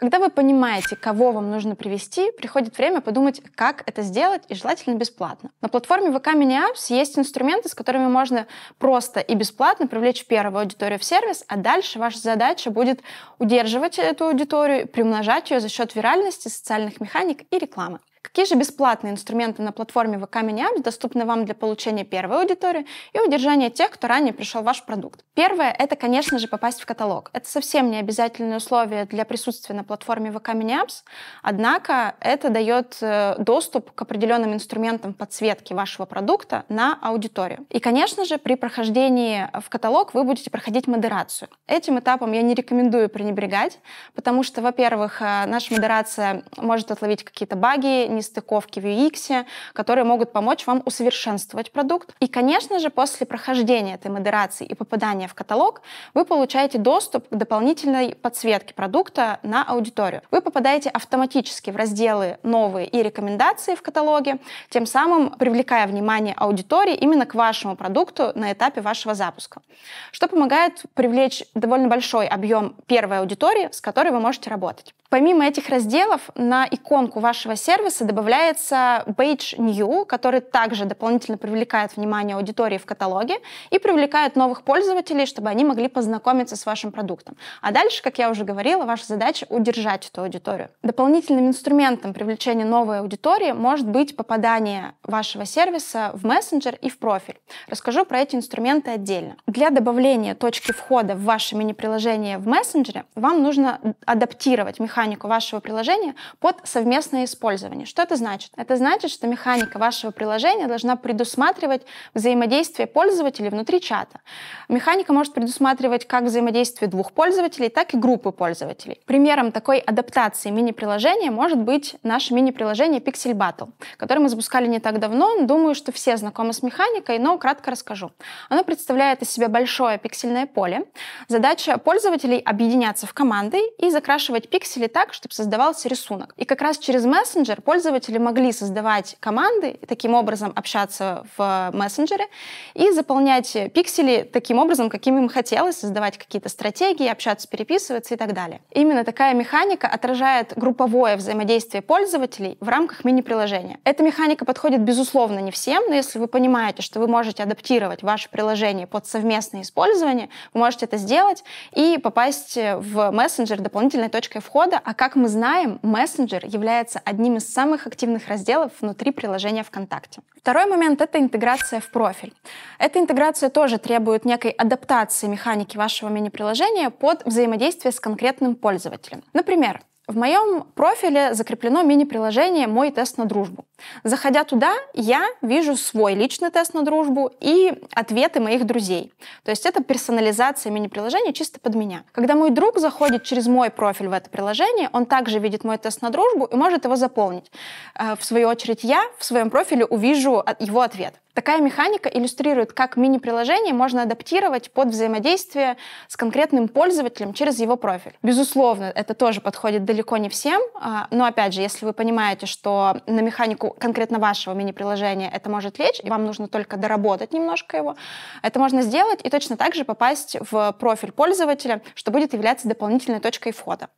Когда вы понимаете, кого вам нужно привести, приходит время подумать, как это сделать, и желательно бесплатно. На платформе VK Mini Apps есть инструменты, с которыми можно просто и бесплатно привлечь первую аудиторию в сервис, а дальше ваша задача будет удерживать эту аудиторию, приумножать ее за счет виральности, социальных механик и рекламы. Какие же бесплатные инструменты на платформе VK Mini Apps доступны вам для получения первой аудитории и удержания тех, кто ранее пришел в ваш продукт? Первое — это, конечно же, попасть в каталог. Это совсем не обязательное условие для присутствия на платформе VK Mini Apps, однако это дает э, доступ к определенным инструментам подсветки вашего продукта на аудиторию. И, конечно же, при прохождении в каталог вы будете проходить модерацию. Этим этапом я не рекомендую пренебрегать, потому что, во-первых, э, наша модерация может отловить какие-то баги, нестыковки в UX, которые могут помочь вам усовершенствовать продукт. И, конечно же, после прохождения этой модерации и попадания в каталог, вы получаете доступ к дополнительной подсветке продукта на аудиторию. Вы попадаете автоматически в разделы «Новые» и «Рекомендации» в каталоге, тем самым привлекая внимание аудитории именно к вашему продукту на этапе вашего запуска, что помогает привлечь довольно большой объем первой аудитории, с которой вы можете работать. Помимо этих разделов, на иконку вашего сервиса добавляется Page New, который также дополнительно привлекает внимание аудитории в каталоге и привлекает новых пользователей, чтобы они могли познакомиться с вашим продуктом. А дальше, как я уже говорила, ваша задача удержать эту аудиторию. Дополнительным инструментом привлечения новой аудитории может быть попадание вашего сервиса в мессенджер и в профиль. Расскажу про эти инструменты отдельно. Для добавления точки входа в ваше мини-приложение в мессенджере вам нужно адаптировать механику вашего приложения под совместное использование. Что это значит? Это значит, что механика вашего приложения должна предусматривать взаимодействие пользователей внутри чата. Механика может предусматривать как взаимодействие двух пользователей, так и группы пользователей. Примером такой адаптации мини-приложения может быть наше мини-приложение Pixel Battle, которое мы запускали не так давно. Думаю, что все знакомы с механикой, но кратко расскажу. Оно представляет из себя большое пиксельное поле. Задача пользователей объединяться в команды и закрашивать пиксели так, чтобы создавался рисунок. И как раз через мессенджер пользователи могли создавать команды таким образом общаться в мессенджере и заполнять пиксели таким образом, каким им хотелось, создавать какие-то стратегии, общаться, переписываться и так далее. Именно такая механика отражает групповое взаимодействие пользователей в рамках мини-приложения. Эта механика подходит, безусловно, не всем, но если вы понимаете, что вы можете адаптировать ваше приложение под совместное использование, вы можете это сделать и попасть в мессенджер дополнительной точкой входа, а как мы знаем, мессенджер является одним из самых активных разделов внутри приложения ВКонтакте. Второй момент — это интеграция в профиль. Эта интеграция тоже требует некой адаптации механики вашего мини-приложения под взаимодействие с конкретным пользователем. Например, в моем профиле закреплено мини-приложение «Мой тест на дружбу». Заходя туда, я вижу свой личный тест на дружбу и ответы моих друзей. То есть это персонализация мини-приложения чисто под меня. Когда мой друг заходит через мой профиль в это приложение, он также видит мой тест на дружбу и может его заполнить. Э, в свою очередь, я в своем профиле увижу его ответ. Такая механика иллюстрирует, как мини-приложение можно адаптировать под взаимодействие с конкретным пользователем через его профиль. Безусловно, это тоже подходит далеко не всем, а, но опять же, если вы понимаете, что на механику конкретно вашего мини-приложения это может лечь, и вам нужно только доработать немножко его, это можно сделать и точно так же попасть в профиль пользователя, что будет являться дополнительной точкой входа.